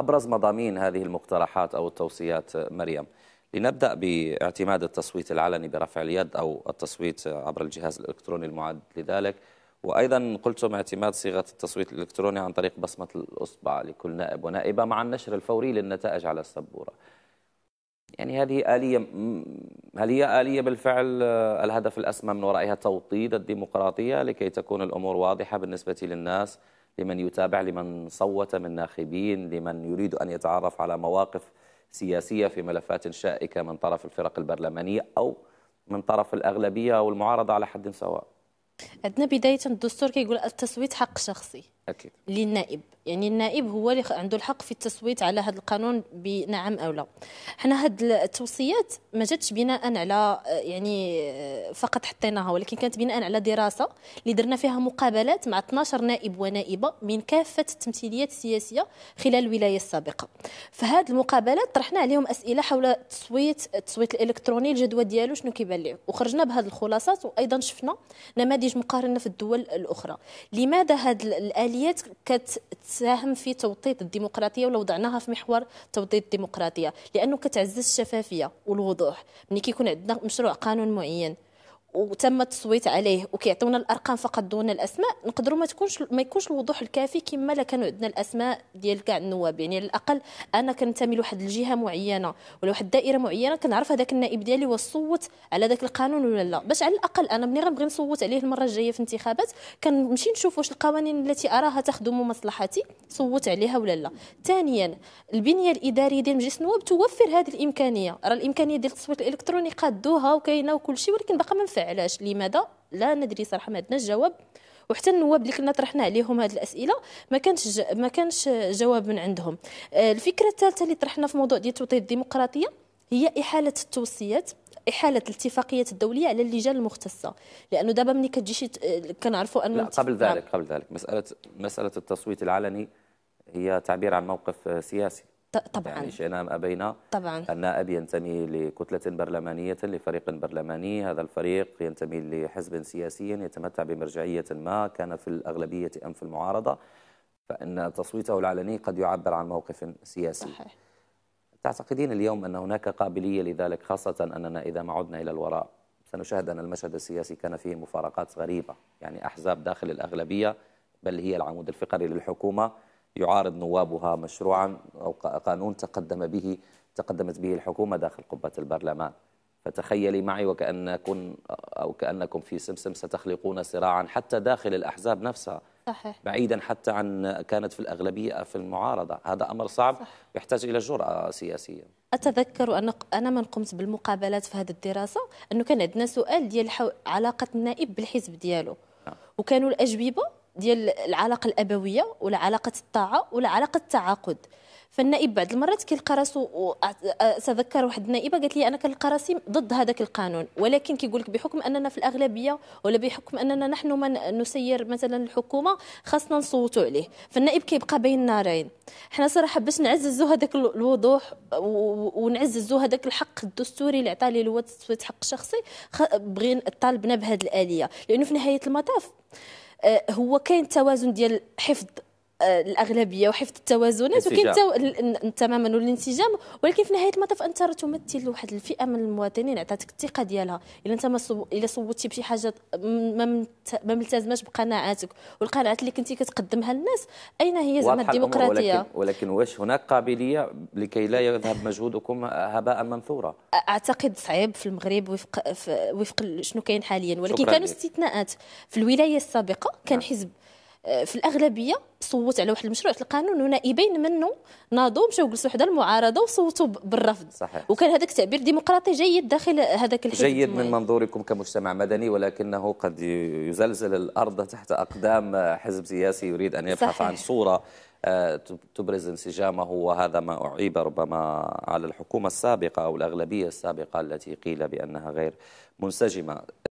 أبرز مضامين هذه المقترحات أو التوصيات مريم. لنبدأ باعتماد التصويت العلني برفع اليد أو التصويت عبر الجهاز الإلكتروني المعد لذلك. وأيضا قلتم اعتماد صيغة التصويت الإلكتروني عن طريق بصمة الأصبع لكل نائب ونائبة مع النشر الفوري للنتائج على السبورة. يعني هذه آلية هل هي آلية بالفعل الهدف الأسمى من ورائها توطيد الديمقراطية لكي تكون الأمور واضحة بالنسبة للناس لمن يتابع لمن صوت من ناخبين لمن يريد أن يتعرف على مواقف سياسية في ملفات شائكة من طرف الفرق البرلمانية أو من طرف الأغلبية أو المعارضة على حد سواء. عندنا بداية الدستور كيقول التصويت حق شخصي. أكيد. للنائب. يعني النائب هو اللي عنده الحق في التصويت على هذا القانون بنعم أو لا. حنا هاد التوصيات ما جاتش بناء على يعني فقط حطيناها ولكن كانت بناء على دراسة اللي درنا فيها مقابلات مع 12 نائب ونائبة من كافة التمثيليات السياسية خلال الولاية السابقة. فهاد المقابلات طرحنا عليهم أسئلة حول التصويت التصويت الإلكتروني الجدوى ديالو شنو كيبان ليه. وخرجنا بهذه الخلاصات وأيضا شفنا نماذج مقارنة في الدول الأخرى. لماذا هاد الاليات كت تساهم في توطيد الديمقراطية ولا وضعناها في محور توطيد الديمقراطية لأنه كتعزز الشفافية والوضوح. ملي كيكون عندنا مشروع قانون معين وتم التصويت عليه وكيعطيونا الأرقام فقط دون الأسماء نقدروا ما تكونش ما يكونش الوضوح الكافي كما لا كانوا عندنا الأسماء ديال كاع النواب. يعني على الأقل أنا كنتمي لواحد الجهة معينة ولا واحد الدائره معينة كنعرف هذاك النائب ديالي واش صوت على ذاك القانون ولا لا. باش على الأقل أنا ملي غنبغي نصوت عليه المرة الجاية في الانتخابات كنمشي نشوف واش القوانين التي أراها تخدم مصلحتي صوت عليها ولا لا. ثانيا البنية الإدارية ديال مجلس النواب توفر هذه الإمكانية. راه الإمكانية ديال التصويت الإلكتروني قادوها وكاينة وكل شيء ولكن باقا ما علاش لماذا؟ لا ندري صراحة ما عندناش جواب. وحتى النواب اللي كنا طرحنا عليهم هذه الأسئلة ما كانش ما كانش جواب من عندهم. آه، الفكرة الثالثة اللي طرحنا في موضوع ديال توطيد الديمقراطية هي إحالة التوصيات إحالة الاتفاقيات الدولية على اللجان المختصة. لأنه دابا ملي كتجي شي كنعرفوا أنه لا قبل ذلك قبل ذلك. مسألة مسألة التصويت العلني هي تعبير عن موقف سياسي. طبعا. يعني شئنا أم أبينا. طبعا. النائب ينتمي لكتلة برلمانية لفريق برلماني. هذا الفريق ينتمي لحزب سياسي يتمتع بمرجعية ما كان في الأغلبية أم في المعارضة فإن تصويته العلني قد يعبر عن موقف سياسي. صحيح. تعتقدين اليوم أن هناك قابلية لذلك خاصة أننا إذا ما عدنا إلى الوراء؟ سنشاهد أن المشهد السياسي كان فيه مفارقات غريبة يعني أحزاب داخل الأغلبية بل هي العمود الفقري للحكومة. يعارض نوابها مشروعا أو قانون تقدم به تقدمت به الحكومة داخل قبة البرلمان فتخيلي معي وكأنكم أو كأنكم في سمسم ستخلقون صراعا حتى داخل الأحزاب نفسها صحيح. بعيدا حتى عن كانت في الأغلبية في المعارضة هذا أمر صعب صح. يحتاج إلى جرأة سياسية أتذكر أن أنا من قمت بالمقابلات في هذه الدراسة أنه كان عندنا سؤال ديال علاقة النائب بالحزب ديالو نعم. وكانوا الأجوبة ديال العلاقة الأبوية ولا علاقة الطاعة ولا علاقة التعاقد. فالنائب بعض المرات كيلقى راسو أتذكر واحد النائبة قالت لي أنا كنلقى راسي ضد هذاك القانون ولكن كيقول لك بحكم أننا في الأغلبية ولا بحكم أننا نحن من نسير مثلا الحكومة خاصنا نصوتوا عليه. فالنائب كيبقى بين نارين. حنا صراحة باش نعززوا هذاك الوضوح ونعززوا هذاك الحق الدستوري اللي عطاه لي التصويت حق شخصي بغينا طالبنا بهذه الآلية. لأنه في نهاية المطاف هو كاين توازن ديال حفظ آه، الأغلبية وحفظ التوازنات وكاين. تماما والانسجام ولكن في نهاية المطاف أنت راه تمثل واحد الفئة من المواطنين عطاتك الثقة ديالها. إلا أنت ما صو... إلا صوتي بشي حاجة ما ما ملتزماش بقناعاتك والقناعات اللي كنتي كتقدمها للناس أين هي زعما الديمقراطية؟ ولكن, ولكن واش هناك قابلية لكي لا يذهب مجهودكم هباء منثورا؟ أعتقد صعيب في المغرب وفق وفق شنو كاين حاليا. ولكن كانوا استثناءات. في الولاية السابقة كان نعم. حزب في الأغلبية صوت على واحد المشروع القانون ونائبين منه ناضوا مشاو جلسوا حدا المعارضة وصوتوا بالرفض صحيح. وكان هذاك التعبير ديمقراطي جيد داخل هذاك الحزب جيد من منظوركم كمجتمع مدني ولكنه قد يزلزل الأرض تحت أقدام حزب سياسي يريد أن يبحث صحيح. عن صورة آه، تبرز انسجامه وهذا ما أعيب ربما على الحكومة السابقة أو الأغلبية السابقة التي قيل بأنها غير منسجمة